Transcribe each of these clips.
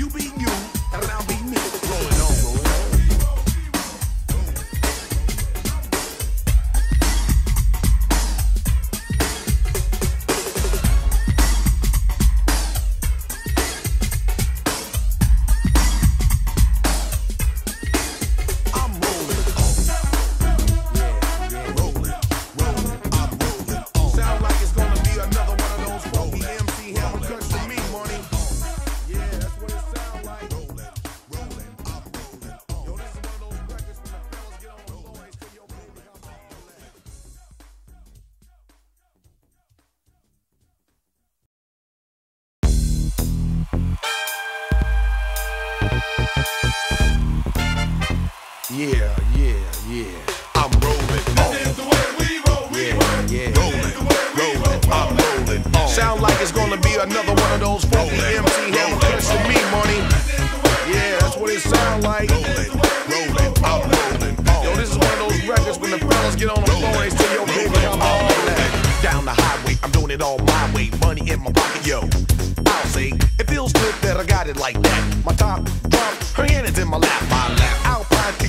You be you, it's gonna be another one of those funky MC hammer cuts to me, money. Yeah, that's what it sound like. Rolling, rolling. I'm rolling. Yo, this is one of those records when the fellas get on the floor and they say, yo, baby, about all that? Down the highway, I'm doing it all my way. Money in my pocket, yo. I'll say it feels good that I got it like that. My top drop, her hand is in my lap.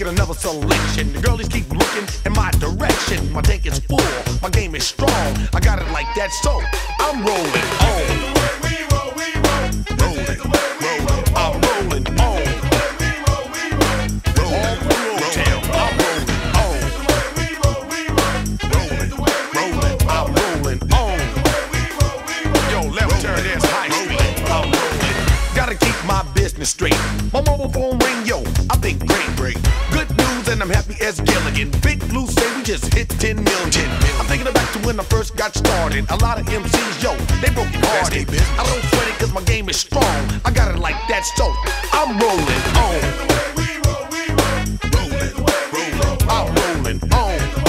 Taking another selection. The girlies keep looking in my direction. My tank is full, my game is strong. I got it like that, so I'm rolling on. Straight. My mobile phone as Gilligan. Big Blue say we just hit 10 million. I'm thinking back to when I first got started. A lot of MCs, yo, they broke it hearted. I don't sweat it cause my game is strong. I got it like that, so I'm rolling on. Rolling, rolling, I'm rolling on.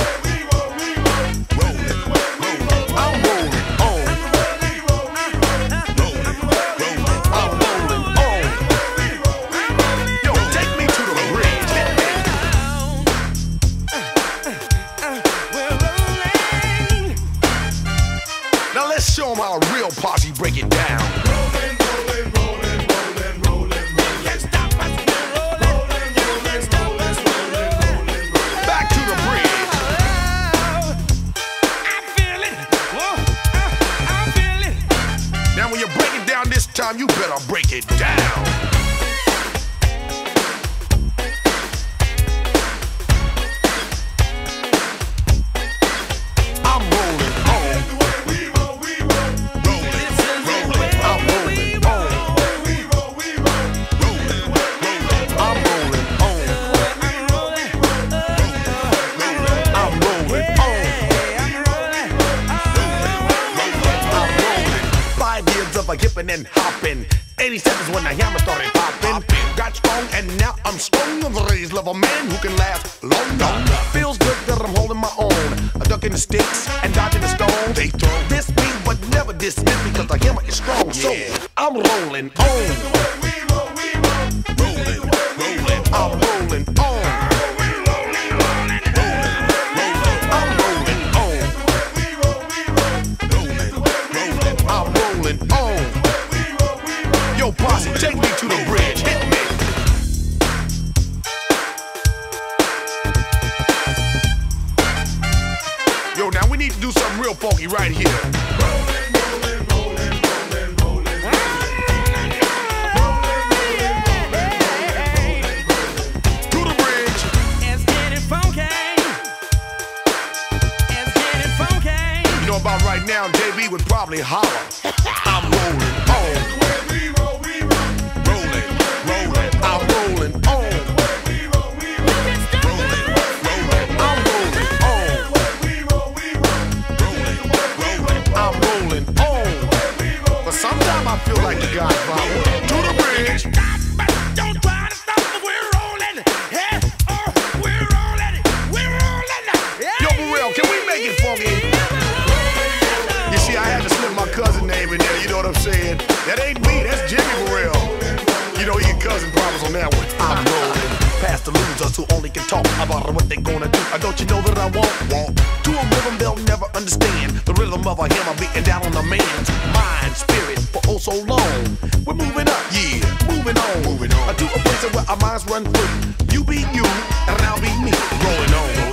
Need to do something real funky right here. To the bridge. You know about right now, JB would probably holler. I'm. Rolling, like the we're. Yo, Burrell, can we make it funky? You see, I had to slip my cousin name in there, you know what I'm saying? That ain't me, that's Jimmy Burrell. You know, you get cousin problems on that one. Past the losers who only can talk about what they gonna do. Uh, Don't you know that I won't walk to a rhythm they'll never understand? The rhythm of a hammer beating down on a man's mind, spirit for oh so long. We're moving up, yeah, moving on. I do a place where our minds run free. You be you, and I'll be me. Rolling on,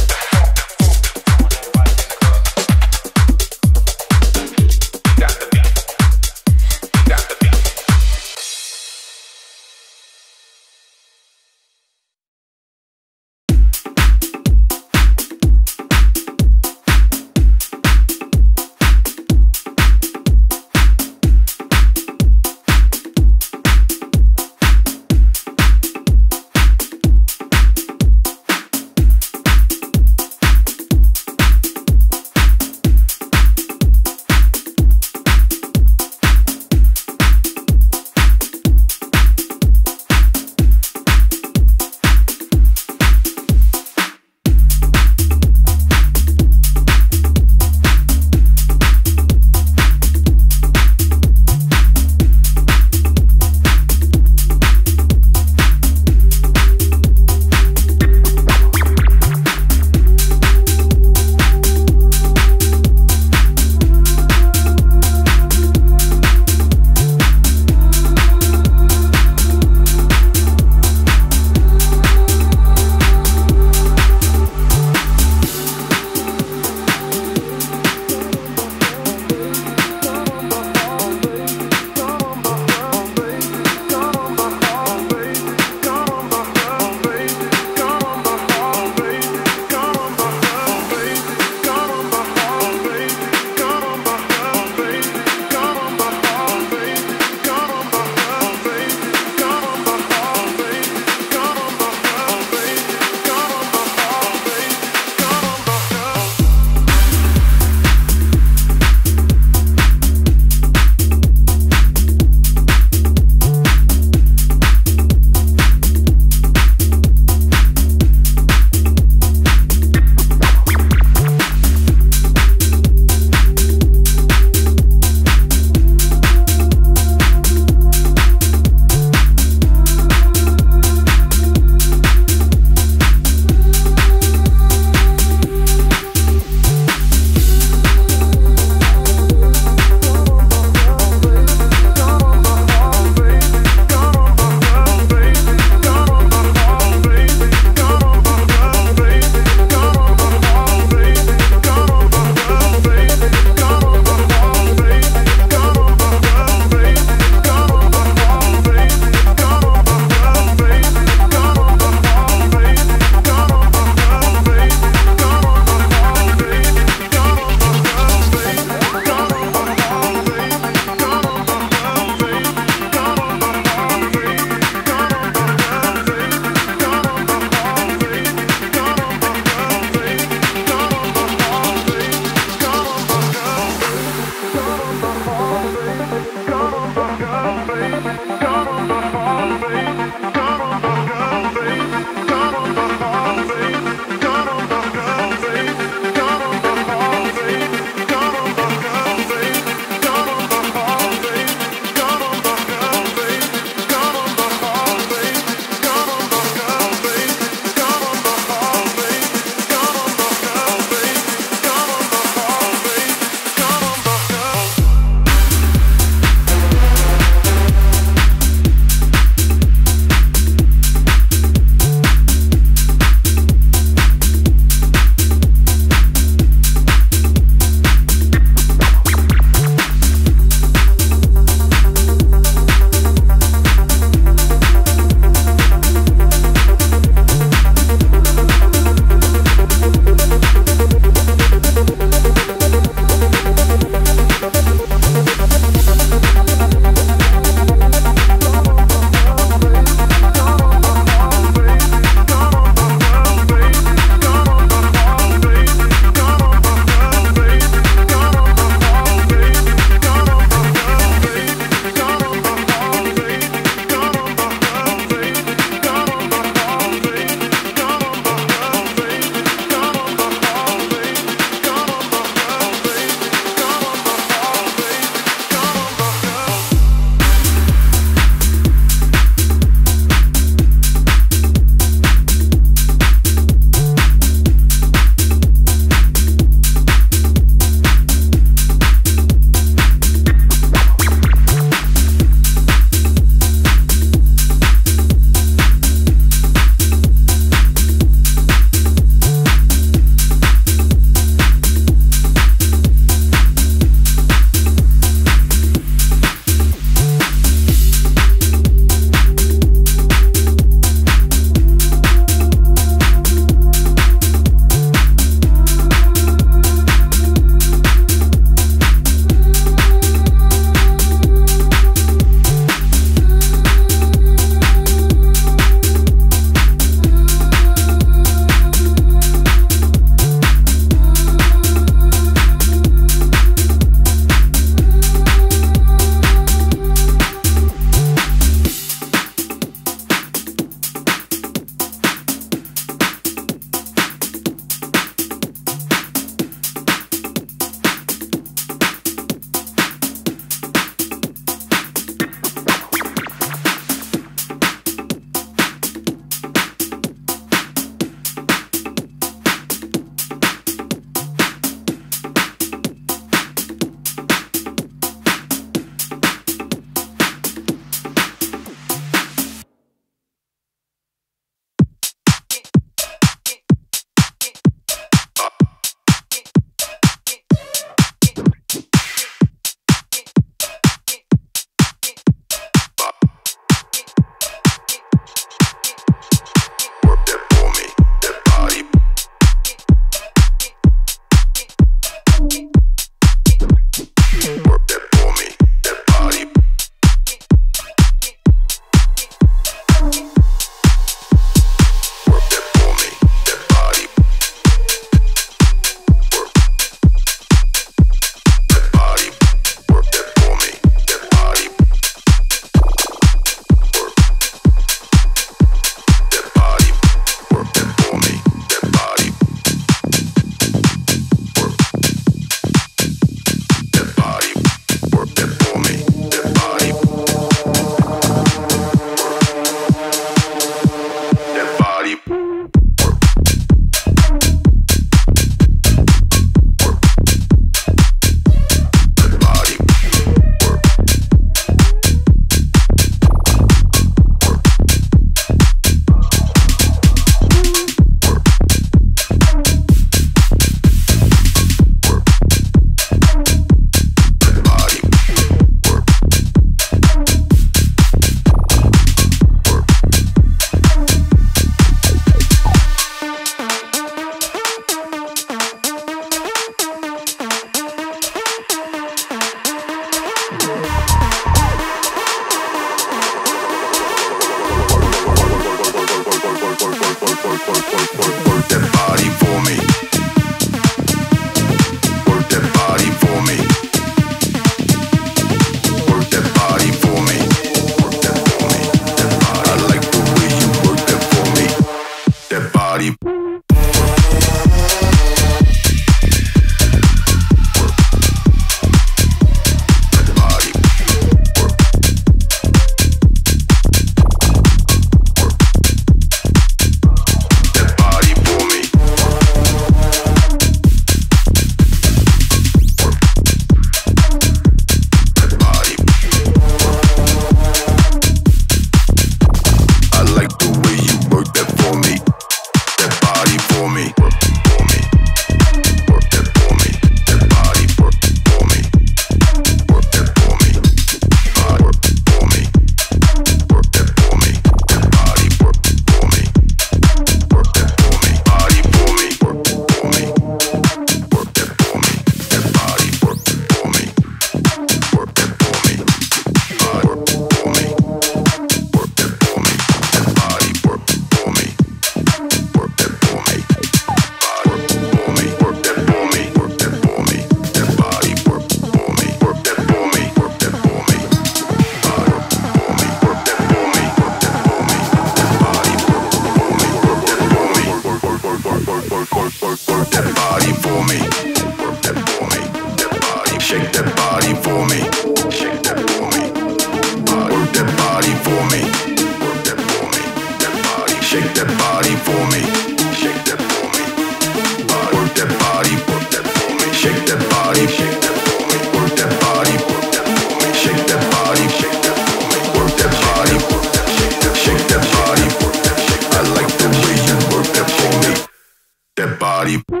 that body.